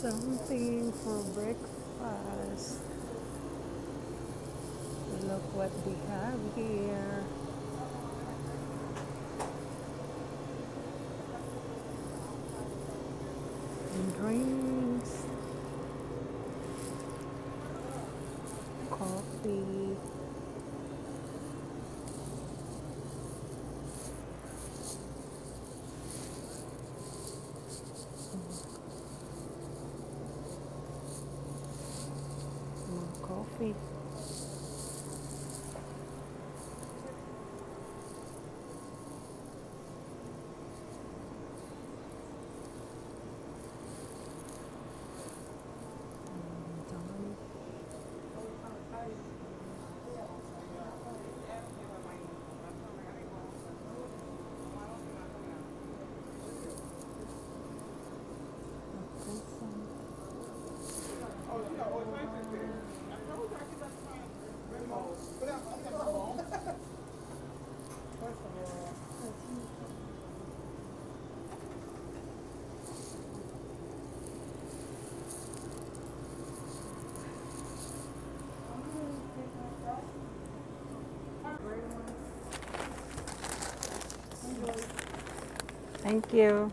something for breakfast. Look what we have here. Coffee. More coffee. Done. Okay, so- Thank you.